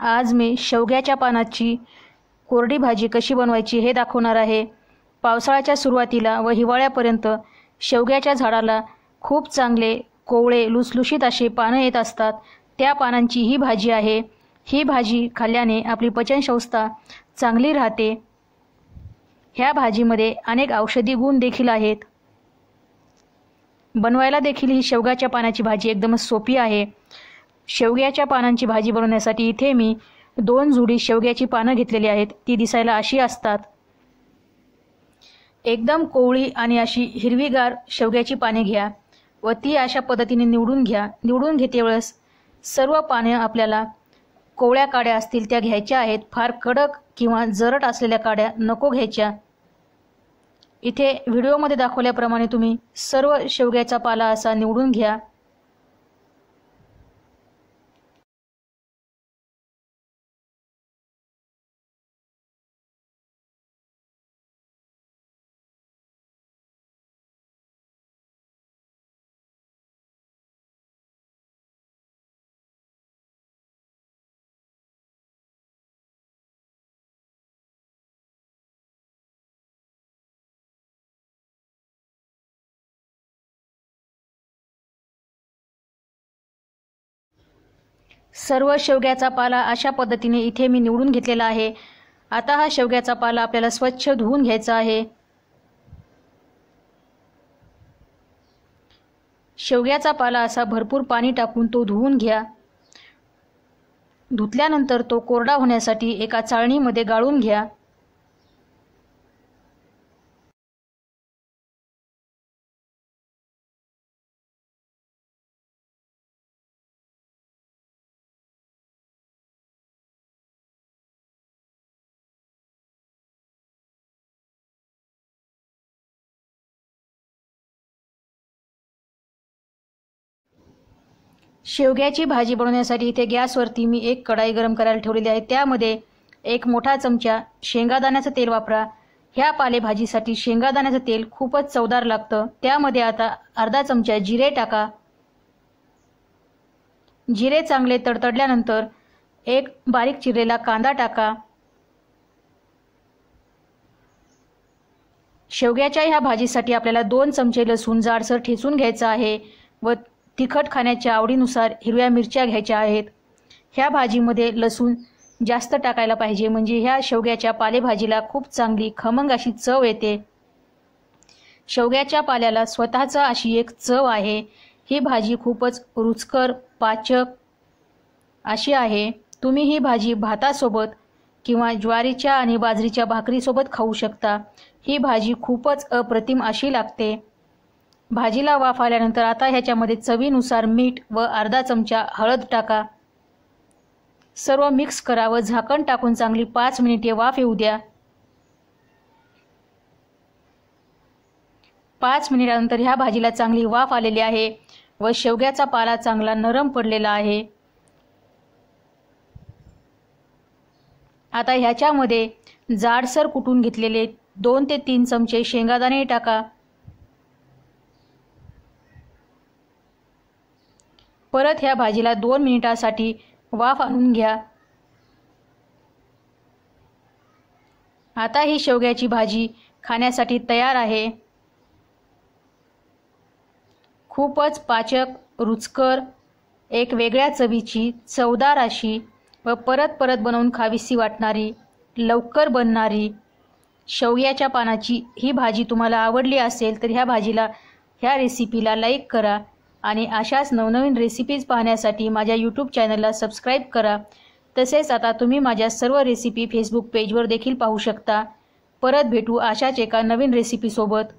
आज मी शेवग्याच्या पानाची कोरडी भाजी कशी बनवायची हे दाखवणार आहे. पावसाळ्याच्या सुरुवातीला व हिवाळ्यापर्यंत शेवग्याच्या झाडाला खूप चांगले कोवळे लुसलुशीत असे पानं येत असतात. त्या पानांची ही भाजी आहे. ही भाजी खाल्ल्याने आपली पचनसंस्था चांगली राहते. ह्या भाजीमध्ये अनेक औषधी गुण देखील आहेत. बनवायला देखील ही शेवग्याच्या पानाची भाजी एकदमच सोपी आहे. शेवग्याच्या पानांची भाजी बनवण्यासाठी इथे मी दोन जुडी शेवग्याची पानं घेतलेली आहेत. ती दिसायला अशी असतात. एकदम कोवळी आणि अशी हिरवीगार शेवग्याची पाने घ्या व ती अशा पद्धतीने निवडून घ्या. निवडून घेते वेळेस सर्व पाने आपल्याला कोवळ्या काड्या असतील त्या घ्यायच्या आहेत. फार कडक किंवा जरट असलेल्या काड्या नको घ्यायच्या. इथे व्हिडिओमध्ये दाखवल्याप्रमाणे तुम्ही सर्व शेवग्याचा पाला असा निवडून घ्या. सर्व शेवग्याचा पाला अशा पद्धतीने इथे मी निवडून घेतलेला आहे. आता हा शेवग्याचा पाला आपल्याला स्वच्छ धुवून घ्यायचा आहे. शेवग्याचा पाला असा भरपूर पाणी टाकून तो धुवून घ्या. धुतल्यानंतर तो कोरडा होण्यासाठी एका चाळणीमध्ये गाळून घ्या. शेवग्याची भाजी बनवण्यासाठी इथे गॅसवरती मी एक कढाई गरम करायला ठेवलेली आहे. त्यामध्ये एक मोठा चमचा शेंगादाण्याचं तेल वापरा. ह्या पालेभाजीसाठी शेंगादाण्याचं तेल खूपच चवदार लागतं. त्यामध्ये आता अर्धा चमचा जिरे टाका. जिरे चांगले तडतडल्यानंतर एक बारीक चिरलेला कांदा टाका. शेवग्याच्या ह्या भाजीसाठी आपल्याला दोन चमचे लसूण जाडसर ठेचून घ्यायचं आहे व तिखट खाण्याच्या आवडीनुसार हिरव्या मिरच्या घ्यायच्या आहेत. ह्या भाजीमध्ये लसूण जास्त टाकायला पाहिजे म्हणजे ह्या शेवग्याच्या पालेभाजीला खूप चांगली खमंग अशी चव येते. शेवग्याच्या पाल्याला स्वतःचा अशी एक चव आहे. ही भाजी खूपच रुचकर पाचक अशी आहे. तुम्ही ही भाजी भातासोबत किंवा ज्वारीच्या आणि बाजरीच्या भाकरीसोबत खाऊ शकता. ही भाजी खूपच अप्रतिम अशी लागते. भाजीला वाफ आल्यानंतर आता ह्याच्यामध्ये चवीनुसार मीठ व अर्धा चमचा हळद टाका. सर्व मिक्स करा व झाकण टाकून चांगली पाच मिनिटे वाफ येऊ द्या. पाच मिनिटानंतर ह्या भाजीला चांगली वाफ आलेली आहे व शेवग्याचा पाला चांगला नरम पडलेला आहे. आता ह्याच्यामध्ये जाडसर कुटून घेतलेले दोन ते तीन चमचे शेंगादाणे टाका. परत ह्या भाजीला दोन मिनिटासाठी वाफ आणून घ्या. आता ही शेवग्याची भाजी खाण्यासाठी तयार आहे. खूपच पाचक रुचकर एक वेगळ्या चवीची चवदार अशी व परत परत बनवून खावीशी वाटणारी लवकर बनणारी शेवग्याच्या पानाची ही भाजी तुम्हाला आवडली असेल तर ह्या भाजीला ह्या रेसिपीला लाईक करा. आणि अशाच नवनवीन रेसिपीज पाहण्यासाठी माझ्या यूट्यूब चॅनलला सबस्क्राईब करा. तसेच आता तुम्ही माझ्या सर्व रेसिपी फेसबुक पेजवर देखील पाहू शकता. परत भेटू अशाच एका नवीन रेसिपीसोबत